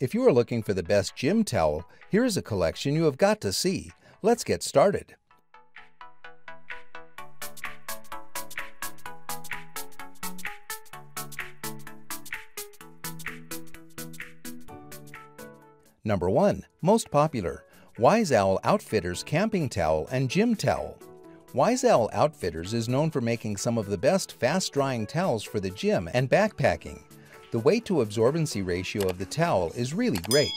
If you are looking for the best gym towel, here is a collection you have got to see. Let's get started. Number 1. Most popular Wise Owl Outfitters Camping Towel and Gym Towel. Wise Owl Outfitters is known for making some of the best fast-drying towels for the gym and backpacking. The weight to absorbency ratio of the towel is really great.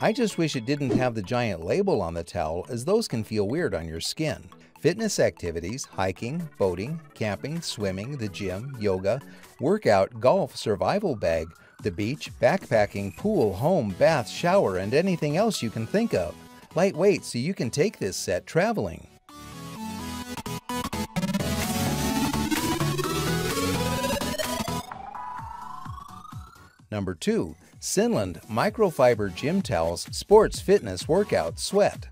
I just wish it didn't have the giant label on the towel as those can feel weird on your skin. Fitness activities, hiking, boating, camping, swimming, the gym, yoga, workout, golf, survival bag, the beach, backpacking, pool, home, bath, shower, and anything else you can think of. Lightweight so you can take this set traveling. Number 2. Sinland Microfiber Gym Towels Sports Fitness Workout Sweat.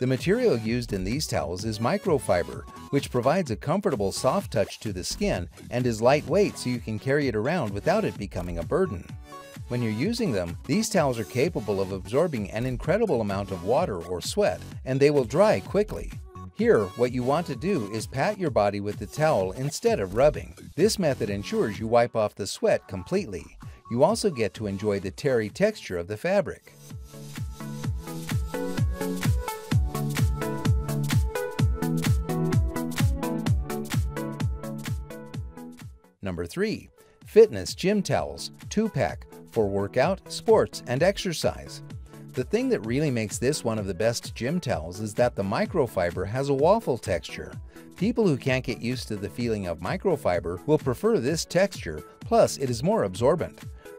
The material used in these towels is microfiber, which provides a comfortable soft touch to the skin and is lightweight so you can carry it around without it becoming a burden. When you're using them, these towels are capable of absorbing an incredible amount of water or sweat, and they will dry quickly. Here, what you want to do is pat your body with the towel instead of rubbing. This method ensures you wipe off the sweat completely. You also get to enjoy the terry texture of the fabric. Number 3. Fitness Gym Towels 2-pack for workout, sports, and exercise. The thing that really makes this one of the best gym towels is that the microfiber has a waffle texture. People who can't get used to the feeling of microfiber will prefer this texture, plus it is more absorbent.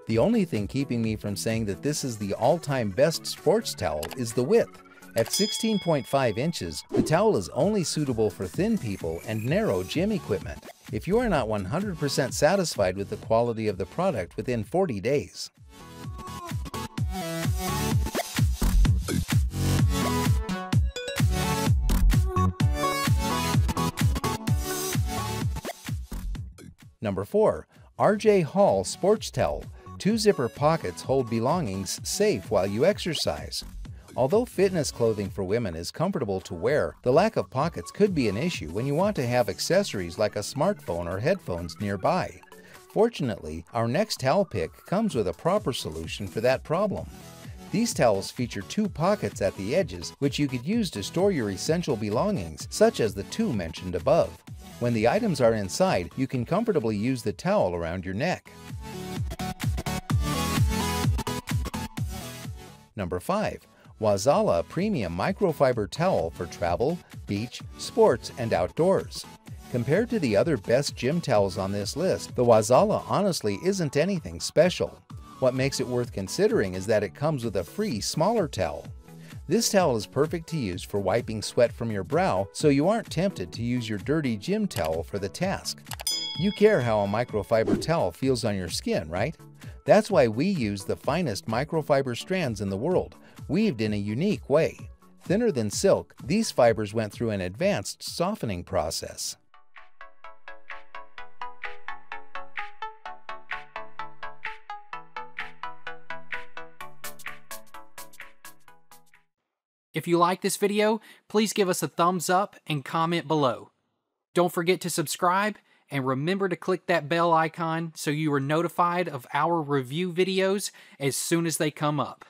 The only thing keeping me from saying that this is the all-time best sports towel is the width. At 16.5 inches, the towel is only suitable for thin people and narrow gym equipment. If you are not 100% satisfied with the quality of the product within 40 days. Number 4. RJ Hall Sports Towel Two zipper pockets hold belongings safe while you exercise. Although fitness clothing for women is comfortable to wear, the lack of pockets could be an issue when you want to have accessories like a smartphone or headphones nearby. Fortunately, our next towel pick comes with a proper solution for that problem. These towels feature two pockets at the edges which you could use to store your essential belongings, such as the two mentioned above. When the items are inside, you can comfortably use the towel around your neck. Number 5. Wazzala Premium Microfiber Towel for travel, beach, sports, and outdoors. Compared to the other best gym towels on this list, the Wazzala honestly isn't anything special. What makes it worth considering is that it comes with a free smaller towel. This towel is perfect to use for wiping sweat from your brow so you aren't tempted to use your dirty gym towel for the task. You care how a microfiber towel feels on your skin, right? That's why we use the finest microfiber strands in the world, weaved in a unique way. Thinner than silk, these fibers went through an advanced softening process. If you like this video, please give us a thumbs up and comment below. Don't forget to subscribe and remember to click that bell icon so you are notified of our review videos as soon as they come up.